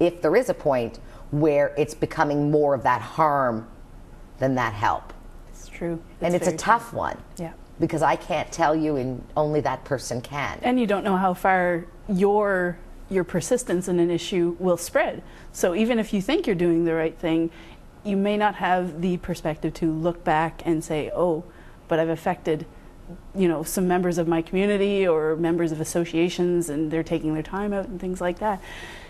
if there is a point where it's becoming more of that harm than that help. It's true. and it's a tough true. one. Yeah. Because I can't tell you, and only that person can. And you don't know how far your your persistence in an issue will spread. So even if you think you're doing the right thing, you may not have the perspective to look back and say, "Oh, but I've affected you know some members of my community or members of associations and they're taking their time out and things like that."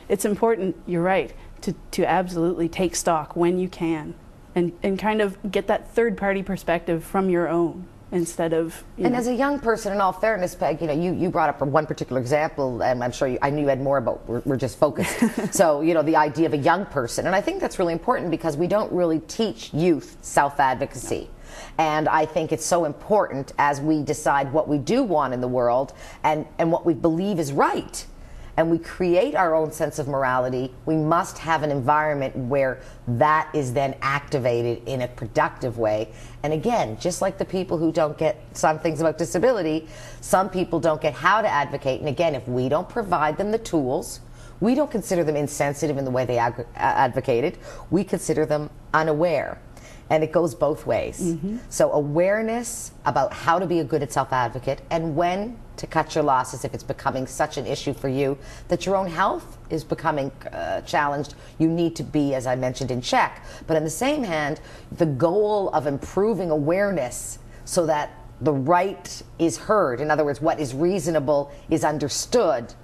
It's important, you're right, to to absolutely take stock when you can and and kind of get that third party perspective from your own instead of you And know, as a young person, in all fairness, Peg, you know, you, you brought up one particular example, and I'm sure you, I knew you had more, but we're, we're just focused. so, you know, the idea of a young person. And I think that's really important because we don't really teach youth self advocacy. And I think it's so important as we decide what we do want in the world and, and what we believe is right and we create our own sense of morality, we must have an environment where that is then activated in a productive way. And again, just like the people who don't get some things about disability, some people don't get how to advocate. And again, if we don't provide them the tools, we don't consider them insensitive in the way they ag- uh, advocated, we consider them unaware. And it goes both ways. So, awareness about how to be a good self advocate and when to cut your losses if it's becoming such an issue for you that your own health is becoming uh, challenged. You need to be, as I mentioned, in check. But in the same hand, the goal of improving awareness so that the right is heard, in other words, what is reasonable is understood,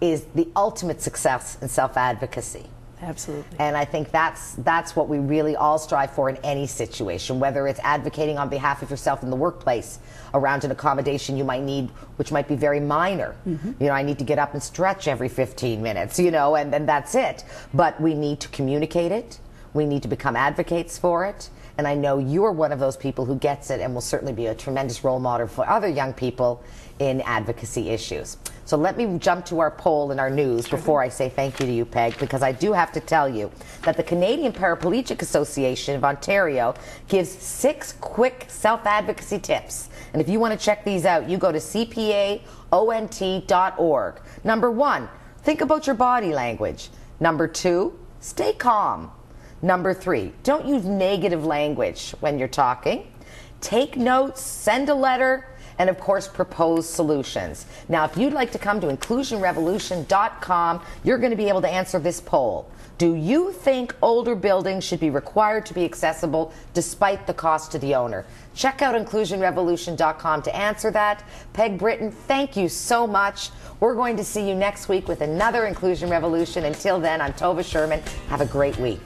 is the ultimate success in self advocacy. Absolutely. And I think that's that's what we really all strive for in any situation, whether it's advocating on behalf of yourself in the workplace around an accommodation you might need, which might be very minor. Mm-hmm. You know, I need to get up and stretch every 15 minutes, you know, and, and that's it. But we need to communicate it. We need to become advocates for it. And I know you're one of those people who gets it and will certainly be a tremendous role model for other young people in advocacy issues. So let me jump to our poll and our news before I say thank you to you, Peg, because I do have to tell you that the Canadian Paraplegic Association of Ontario gives six quick self advocacy tips. And if you want to check these out, you go to cpaont.org. Number one, think about your body language. Number two, stay calm. Number three, don't use negative language when you're talking. Take notes, send a letter, and of course, propose solutions. Now, if you'd like to come to inclusionrevolution.com, you're going to be able to answer this poll. Do you think older buildings should be required to be accessible despite the cost to the owner? Check out inclusionrevolution.com to answer that. Peg Britton, thank you so much. We're going to see you next week with another Inclusion Revolution. Until then, I'm Tova Sherman. Have a great week.